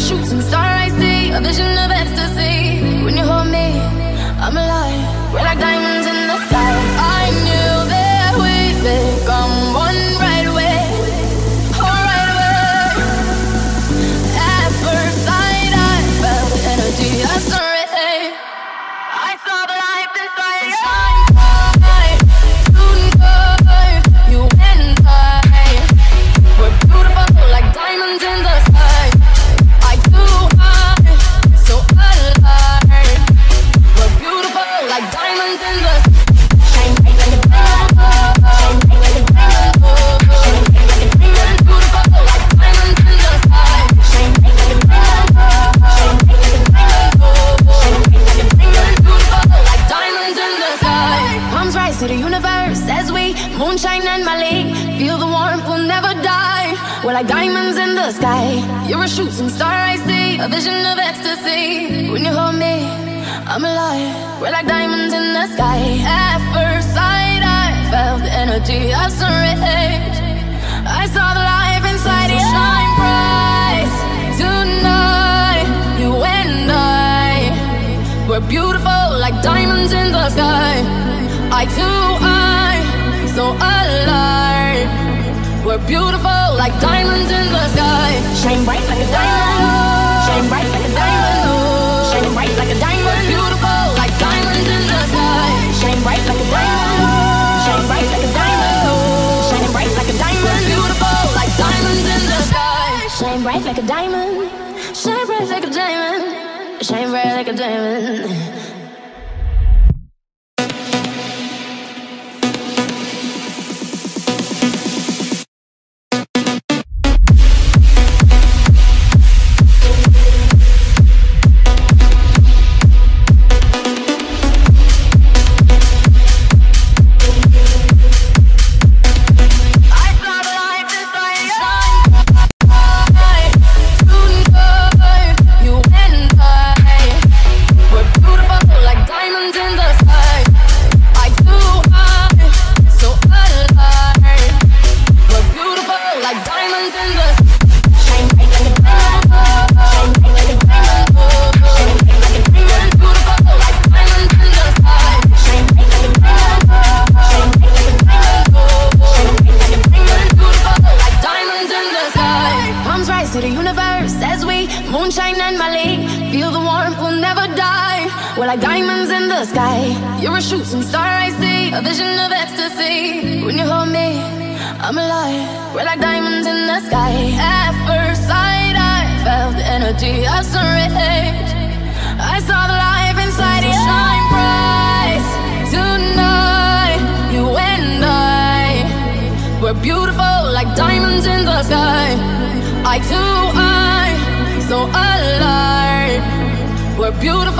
shooting star, I see a vision of ecstasy. When you hold me, I'm alive. We're like diamonds like diamonds in the sky. You're a shooting star, I see a vision of ecstasy. When you hold me, I'm alive. We're like diamonds in the sky. At first sight, I felt the energy of rays. I saw the life inside you So shine bright tonight. You and I, we're beautiful like diamonds in the sky. I too, I so alive. We're beautiful Shine bright like a diamond. Shine bright like a diamond. Shine bright like a diamond. Beautiful like diamonds in the sky. Shine bright like a diamond. Shine bright like a diamond. Shining bright like a diamond. Beautiful like diamonds in the sky. Shine bright like a diamond. Shine bright like a diamond. Shine bright like a diamond. We're like diamonds in the sky. You're a shooting star, I see a vision of ecstasy. When you hold me, I'm alive. We're like diamonds in the sky. At first sight, I felt the energy of rays. I saw the life inside you shine bright tonight. You and I, we're beautiful like diamonds in the sky. I too, I so alive. We're beautiful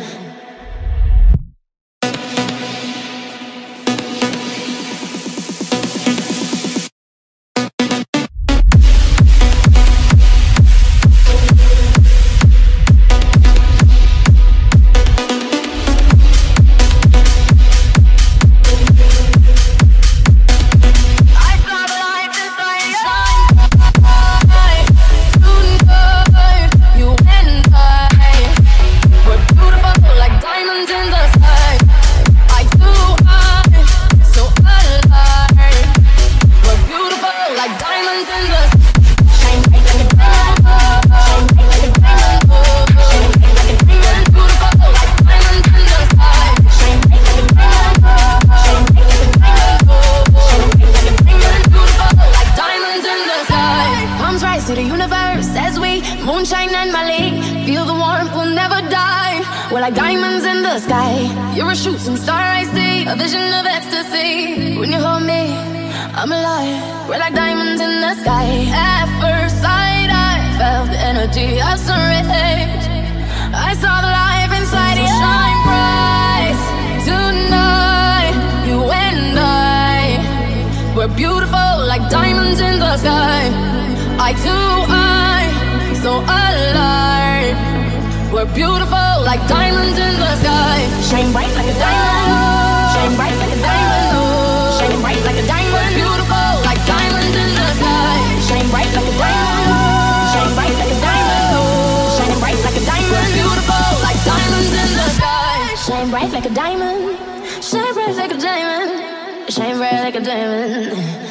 in the sky. You're a shooting star, I see. A vision of ecstasy. When you hold me, I'm alive. We're like diamonds in the sky. At first sight, I felt the energy of surrender. I saw the life inside you. So shine bright tonight. You and I, we're beautiful like diamonds in the sky. I to I, so alive. We're beautiful like diamonds in the sky. Shine bright like a diamond. Shine bright like a diamond. Shine bright like a diamond. We're beautiful like diamonds in the sky. Shine bright like a diamond. Shine bright like a diamond. Shine bright like a diamond. We're beautiful like diamonds in the sky. Shine bright like a diamond. Shine bright like a diamond. Shine bright like a diamond.